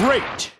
Great!